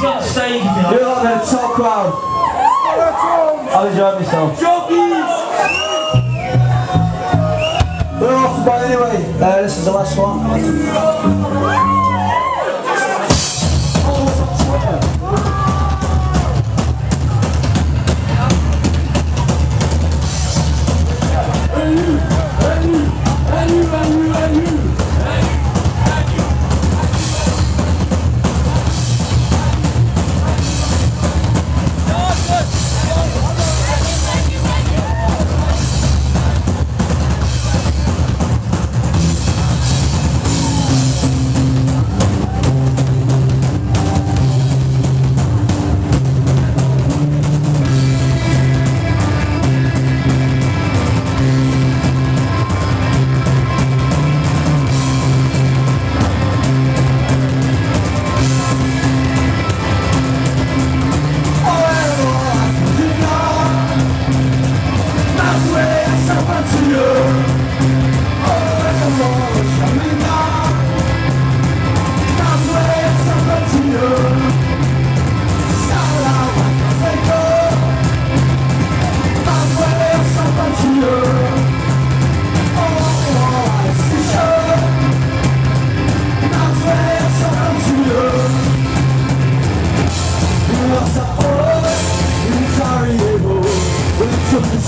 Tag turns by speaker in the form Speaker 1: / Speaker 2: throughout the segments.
Speaker 1: He's on stage if you
Speaker 2: like. You're like the top crowd. I'll enjoy myself.
Speaker 1: Jockeys!
Speaker 2: We're off, but anyway, uh, this is the last one.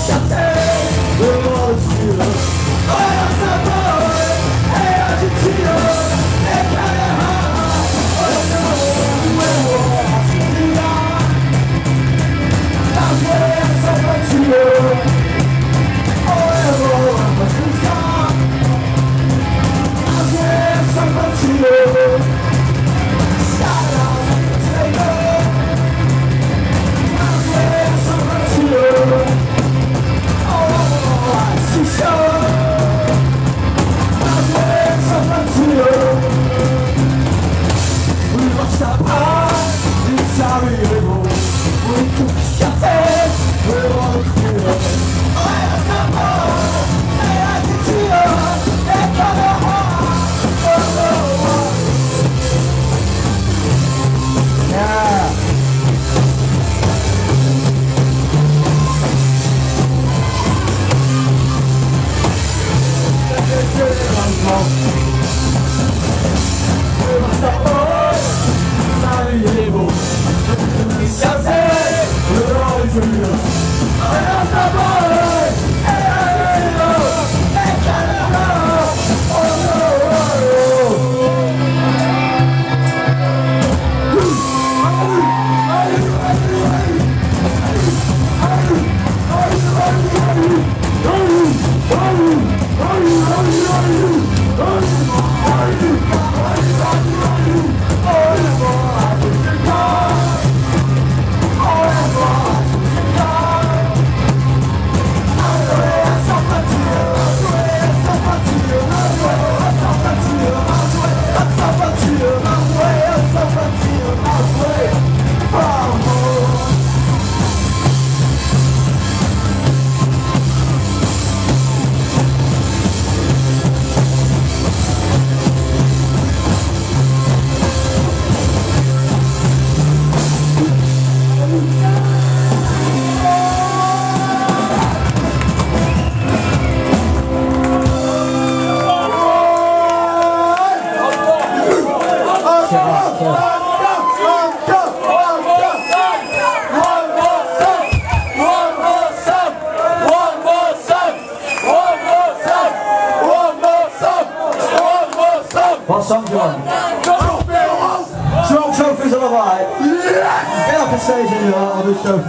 Speaker 2: What song do you want? Strong trophies of the Are you? Are you? Are you? Are you? Are you? Wat zang je dan? Zo, zo is Get erbij. Elke stage, ja, dat zo.